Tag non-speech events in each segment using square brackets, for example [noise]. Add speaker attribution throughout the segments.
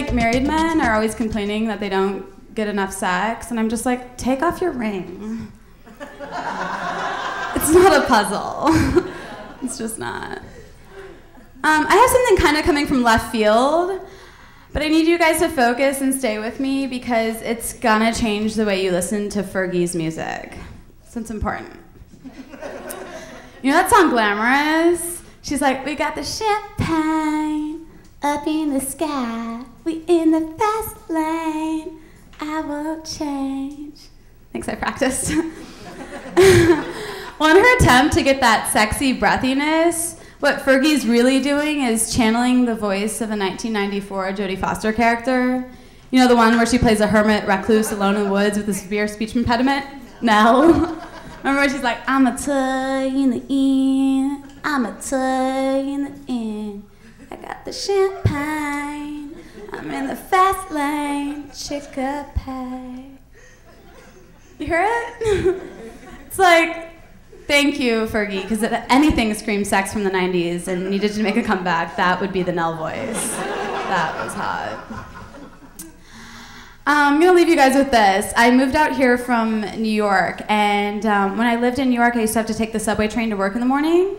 Speaker 1: like married men are always complaining that they don't get enough sex, and I'm just like, take off your ring. it's not a puzzle. [laughs] it's just not. Um, I have something kind of coming from left field, but I need you guys to focus and stay with me because it's gonna change the way you listen to Fergie's music. So it's important. You know that song Glamorous? She's like, we got the champagne up in the sky. We in the fast lane. I won't change. Thanks, I practiced. [laughs] in her attempt to get that sexy breathiness, what Fergie's really doing is channeling the voice of a 1994 Jodie Foster character. You know, the one where she plays a hermit recluse alone in the woods with a severe speech impediment? No. [laughs] Remember when she's like, I'm a tug in the end, I'm a tug in the end. The champagne, I'm in the fast lane, chicka pay. You hear it? [laughs] it's like, thank you, Fergie, because if anything screams sex from the 90s and needed to make a comeback, that would be the Nell voice. That was hot. Um, I'm gonna leave you guys with this. I moved out here from New York, and um, when I lived in New York, I used to have to take the subway train to work in the morning.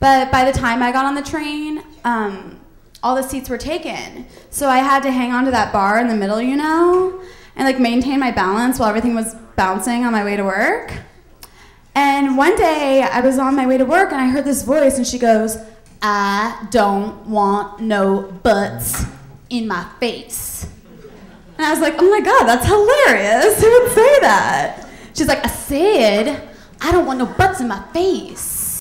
Speaker 1: But by the time I got on the train, um, all the seats were taken. So I had to hang on to that bar in the middle, you know, and like maintain my balance while everything was bouncing on my way to work. And one day I was on my way to work and I heard this voice, and she goes, I don't want no butts in my face. And I was like, oh my God, that's hilarious. Who would say that? She's like, I said, I don't want no butts in my face.